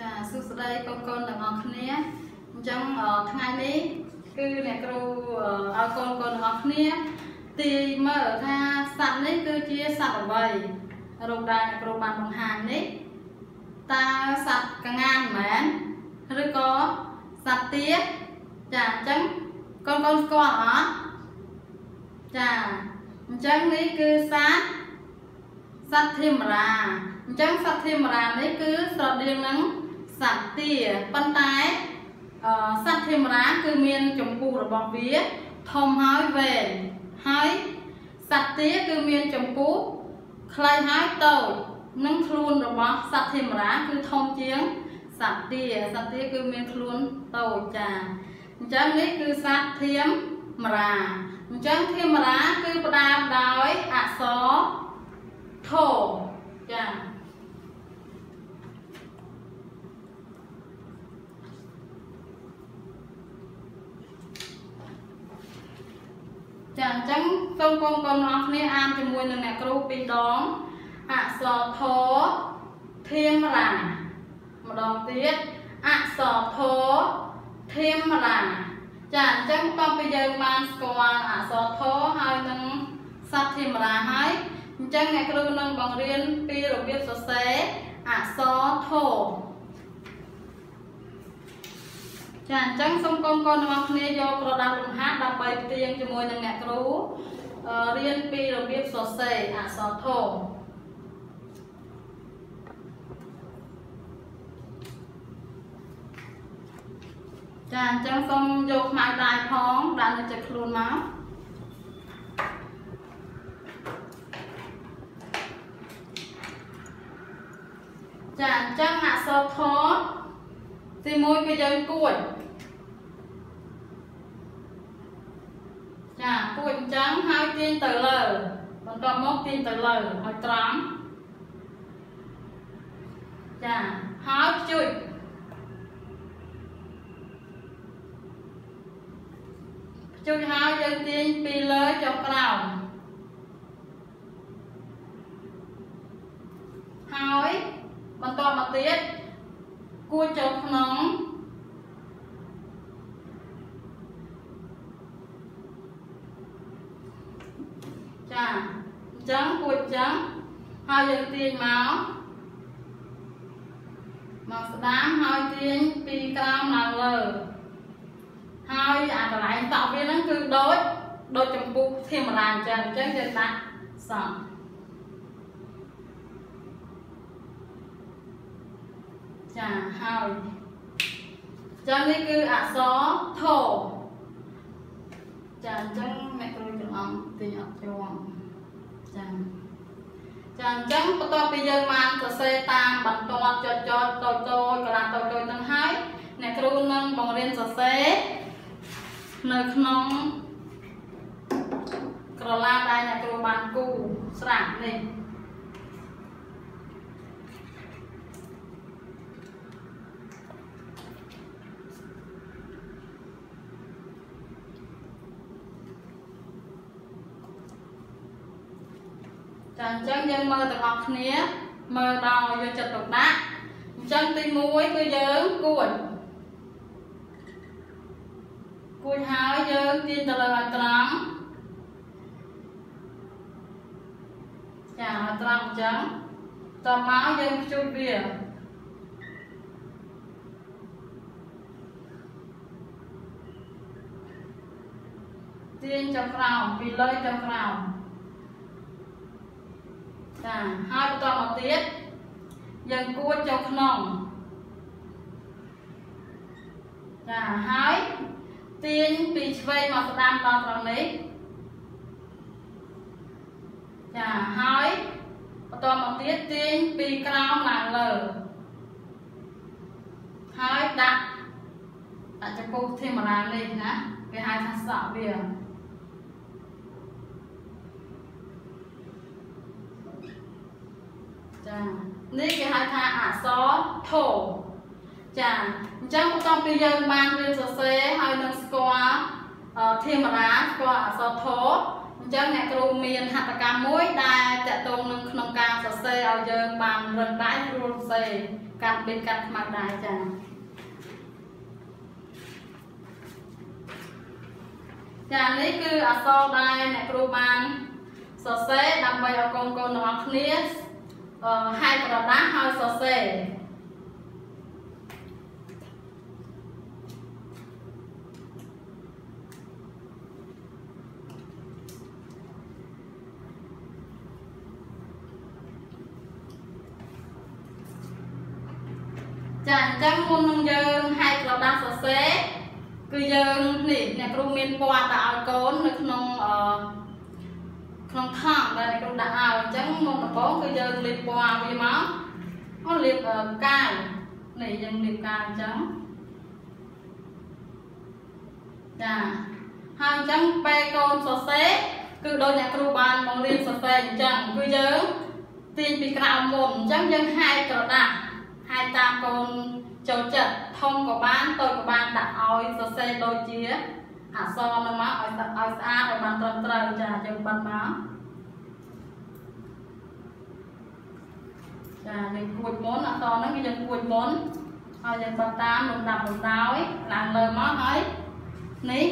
ចាសួស្តីកូនកូនទាំងអស់គ្នាអញ្ចឹងថ្ងៃនេះគឺអ្នកគ្រូឲ្យកូនកូនទាំងអស់គ្នាទីមើលថាសត្វនេះគឺជាសត្វអ្វីរូបដែលអ្នកគ្រូបានបង្ហាញនេះតើសត្វកងានមែនឬក៏សត្វទាចាអញ្ចឹងកូនកូនស្គាល់អត់ចាអញ្ចឹងនេះគឺសត្វ សត្វធម្មតាអញ្ចឹងសត្វធម្មតានេះគឺស្រដៀងនឹងសត្វទាប៉ុន្តែសត្វធម្មតាគឺមានចម្ពោះរបស់វាធំហើយវែងហើយសត្វទាគឺមានចម្ពោះខ្លីហើយតូចនិងខ្លួនរបស់សត្វធម្មតាគឺធំជាងសត្វទាសត្វទាគឺមានខ្លួនតូចចាអញ្ចឹងនេះគឺសត្វធម្មតាអញ្ចឹងធម្មតាគឺផ្ដើមដោយអក្សរធចា ចាអញ្ចឹងសូមកូនកូនទាំងអស់គ្នាអានជាមួយនឹងអ្នកគ្រូពីរដងអក្សរធធម្មរាម្ដងទៀតអក្សរធធម្មរាចាអញ្ចឹងតទៅពីយើងបានស្គាល់អក្សរធហើយនឹងសត្វធម្មរាហើយអញ្ចឹងអ្នកគ្រូនឹងបង្រៀនពីរបៀបសរសេរអក្សរធ ចាអញ្ចឹងសូមកូនកូនទាំងអស់គ្នាយកក្រដាសលំហាត់ដើម្បីផ្ទៀងជាមួយនឹងអ្នកគ្រូរៀនពីរបៀបសរសេរអក្សរធមចាអញ្ចឹងសូមយកខ្មៅដៃផងដាក់នៅចិត្តខ្លួនមកចាអញ្ចឹងអក្សរធទី1គឺយើងគួច ចាគួចអញ្ចឹងហើយទាញទៅលើបន្ទាប់មកទាញទៅលើឲ្យត្រង់ចាហើយខ្ជួចខ្ជួចហើយយើងទាញពីលើចុះក្រោមហើយបន្តមកទៀតគួចចូលក្នុង ចាអញ្ចឹងគួចអញ្ចឹងហើយយើងទាញមកមកស្ដាំហើយទាញពីក្រោមឡើងលើហើយអាកន្លែងតក់វាហ្នឹងគឺដូចដូចចម្ពុះធម្មតាអញ្ចឹងអញ្ចឹងយើងដាក់សំចាហើយចឹងនេះគឺអក្សរធចាអញ្ចឹងអ្នកគ្រូចំ អងទាញអត់ជាប់ចាចាអញ្ចឹងបន្ទាប់ពីយើងបានសរសេរតាមបន្ទាត់ចុចចុចតូចតូចកន្លះតូចតូចហ្នឹងហើយអ្នកគ្រូនឹងបង្រៀនសរសេរនៅក្នុងក្រឡាដែលអ្នកគ្រូបានគូស្រាប់នេះ ចាអញ្ចឹងយើងមើលទាំងអស់គ្នាមើលដល់យកចិត្តទុកដាក់អញ្ចឹងទី1គឺយើងគួចគួចហើយយើងទាញទៅលើឲ្យត្រង់ចាឲ្យត្រង់អញ្ចឹងតមកយើងខ្ជូតវាទាញចុះក្រោមពីលើចុះក្រោម ចាហើយបន្តមកទៀតយើងគួចចូលក្នុងចាហើយទាញពីឆ្វេងមកស្ដាំដល់ត្រង់នេះចាហើយបន្តមកទៀតទាញពីក្រោមឡើងលើហើយដាក់ដាក់ចំពោះធម្មតានេះណាគេហៅថាសក់វា ចានេះគេហៅថាអក្សរធោចាអញ្ចឹងបន្ទាប់ពីយើងបានរៀនសរសេរហើយនឹងស្គាល់ធម្មតាស្គាល់អក្សរធោអអញ្ចឹងអ្នកគ្រូមានហត្ថកម្មមួយដែលតកតងនឹងក្នុងការសរសេរឲ្យយើងបានរឹងដៃស្រួលសរសេរកាត់បិទកាត់ខ្មៅដែរចា៎ចានេះគឺអក្សរដែលអ្នកគ្រូបានសរសេរដើម្បីឲ្យកូនកូនទាំងអស់គ្នា ហែកក្រដាស់ហើយសរសេរចាអញ្ចឹងមុននឹងយើងហែកក្រដាស់សរសេរគឺយើងនេះអ្នកគ្រូមានពណ៌ទៅឲ្យកូននៅក្នុងអឺ ក្នុងថង់ដែលអ្នកគ្រូដាក់ឲ្យអញ្ចឹងមុនដំបូងគឺយើងលាបពណ៌វាមកអូលាបកាយនេះយើងលាបកាយអញ្ចឹងចាហើយអញ្ចឹងពេលកូនសរសេរគឺដូចអ្នកគ្រូបានបង្រៀនសរសេរអញ្ចឹងគឺយើងទាញពីក្រៅមុនអញ្ចឹងយើងហែកក្រដាស់ហើយតាមកូនចូលចិត្តធំក៏បានតូចក៏បានដាក់ឲ្យសរសេរដូចជា អក្សរនោះមកឲ្យឲ្យស្អាតឲ្យបានត្រឹមត្រូវចាយើងបិទមកចាយើងគួចមុនអក្សរហ្នឹងគឺយើងគួចមុនហើយយើងបិទតាមលំដាប់លំដោយឡើងលើមកហើយនេះ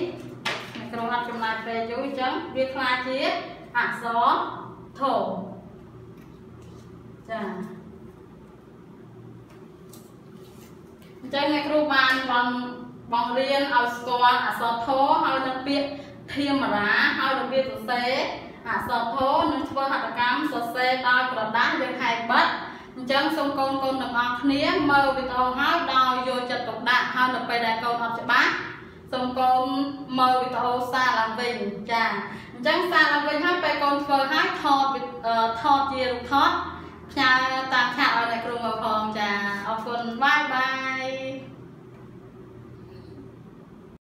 អ្នកគ្រូអត់ចំណាយពេលយូរអញ្ចឹងវាខ្លាចជាអក្សរធំចាអញ្ចឹងអ្នកគ្រូបានបង បងរៀនឲ្យស្គាល់អក្សរធម៌ហើយនឹងពាក្យធៀមរាហើយរបៀបសរសេរអក្សរធម៌នឹងធ្វើហត្ថកម្មសរសេរដោយក្រដាស់យើងហែកបិទអញ្ចឹងសូមកូនកូនទាំងអស់គ្នាមើលវីដេអូហើយដោយយកចិត្តទុកដាក់ហើយនៅពេលដែលកូនអត់ច្បាស់សូមកូនមើលវីដេអូសារឡើងវិញចាអញ្ចឹងសារឡើងវិញហើយពេលកូនធ្វើហើយថតថតជារូបថតផ្ញើតាមឆាតឲ្យអ្នកគ្រូមើលផងចាអរគុណបាយ